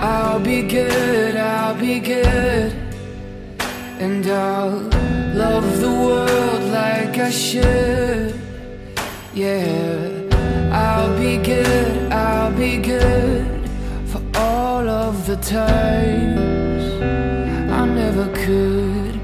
I'll be good, I'll be good. And I'll love the world like I should. Yeah, I'll be good, I'll be good. For all of the times I never could.